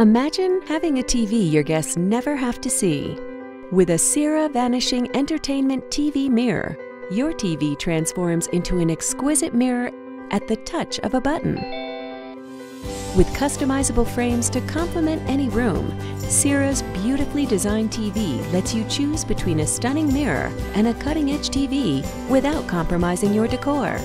Imagine having a TV your guests never have to see. With a Séura Vanishing Entertainment TV mirror, your TV transforms into an exquisite mirror at the touch of a button. With customizable frames to complement any room, Séura's beautifully designed TV lets you choose between a stunning mirror and a cutting edge TV without compromising your decor.